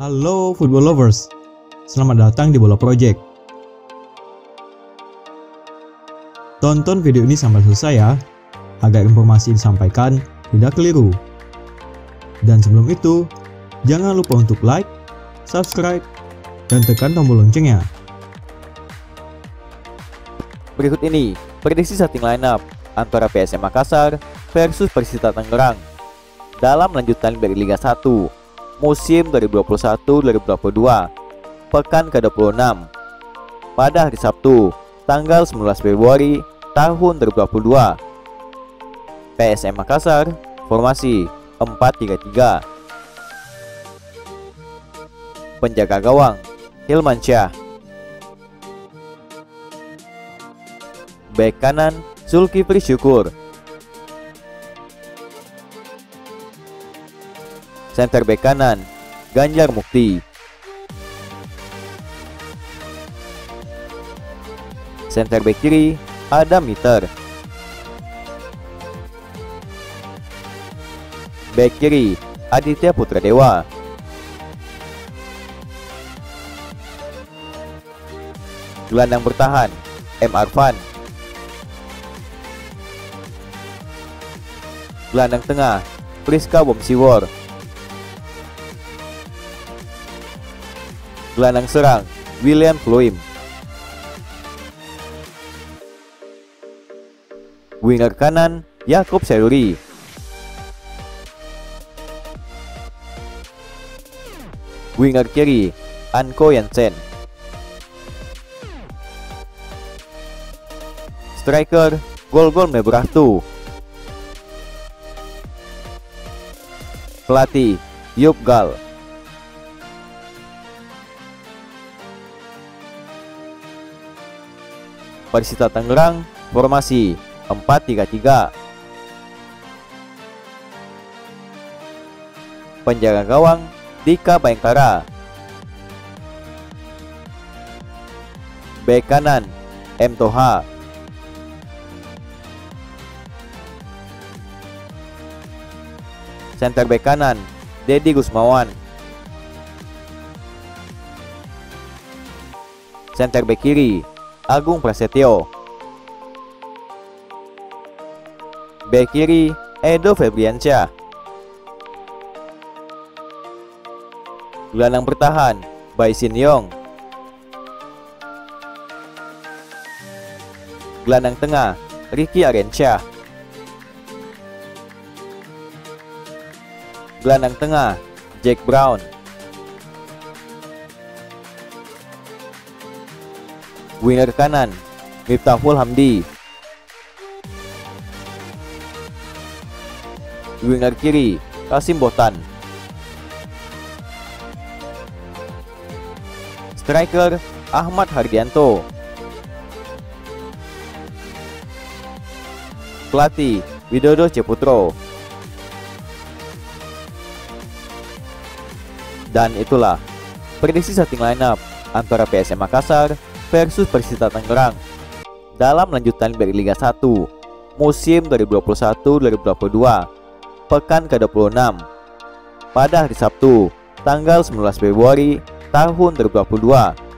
Halo football lovers, selamat datang di Bola Project. Tonton video ini sampai selesai ya, agar informasi disampaikan tidak keliru. Dan sebelum itu, jangan lupa untuk like, subscribe, dan tekan tombol loncengnya. Berikut ini prediksi starting lineup antara PSM Makassar versus Persita Tangerang dalam lanjutan dari Liga 1 musim 2021-2022 pekan ke-26. Pada hari Sabtu tanggal 19 Februari tahun 2022 PSM Makassar formasi 4-3-3 penjaga gawang Hilman Syah. Back kanan Zulkifli Syukur Center back kanan Ganjar Mukti. Center back kiri Adam Miter Back kiri Aditya Putra Dewa Gelandang bertahan M. Arfan. Gelandang tengah Priska Bomsiwor Gelandang serang William Fluim Winger kanan Yakob Seruri Winger kiri Anko Yansen Striker Golgol Mebrahtu. Pelatih Yup Gal Persita Tangerang formasi 4-3-3 Penjaga gawang Dika Bayangkara Bek kanan M. Toha. Center bek kanan Dedi Gusmawan. Center bek kiri Agung Prasetyo. Bek kiri Edo Febriansyah. Gelandang bertahan Bai Sin Yong. Gelandang tengah Ricky Arensyah. Gelandang tengah Jack Brown Winger kanan Miftahul Hamdi. Winger kiri Kasim Botan. Striker Ahmad Hardianto. Pelatih Widodo Ceputro Dan itulah prediksi starting lineup antara PSM Makassar versus Persita Tangerang. Dalam lanjutan dari Liga 1 musim 2021-2022 pekan ke-26 pada hari Sabtu tanggal 19 Februari tahun 2022